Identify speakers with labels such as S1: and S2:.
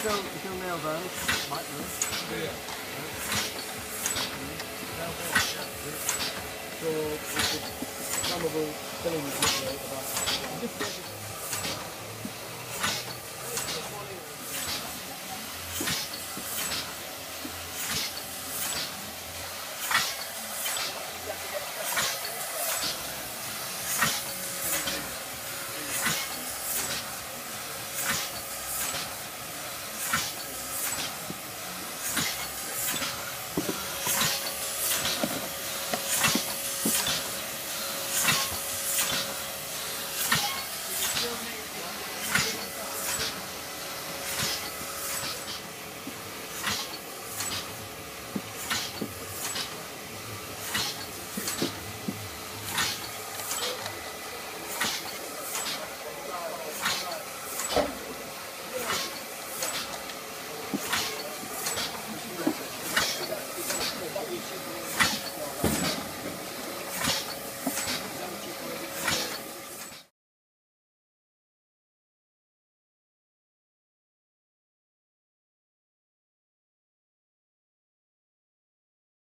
S1: still, you still nail those, like this.
S2: Yeah.
S1: So, it's a flammable filling material about